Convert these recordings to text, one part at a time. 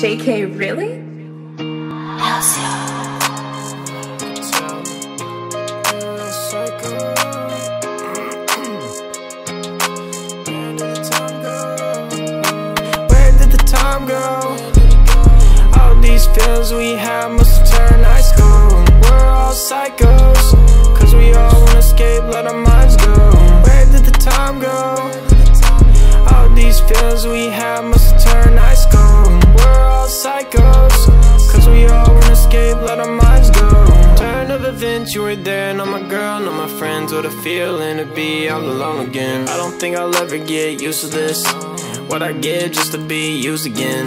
JK, really? Where did the time go? All these feelings we must have turned high You were there, not my girl, not my friends. What a feeling to be all alone again. I don't think I'll ever get used to this. What I give just to be used again.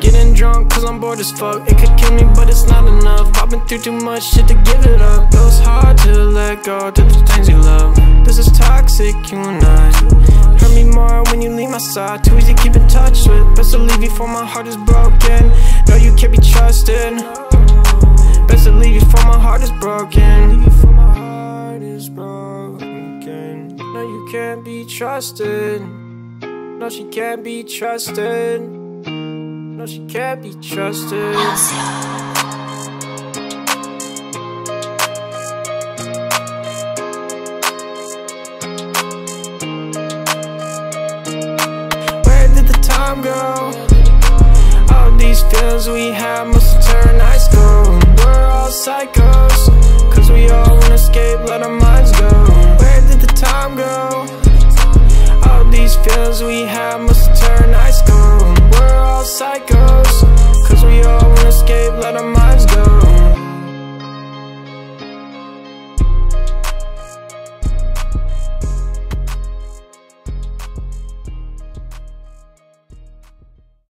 Getting drunk cause I'm bored as fuck. It could kill me, but it's not enough. I've been through too much shit to give it up. It was hard to let go to the things you love. This is toxic, you and I. Hurt me more when you leave my side. Too easy to keep in touch with. Best to leave before my heart is broken. No, you can't be trusted. Can't be trusted. No, she can't be trusted. No, she can't be trusted. Where did the time go? All these feelings we had must turned high school. We're all psychos, we have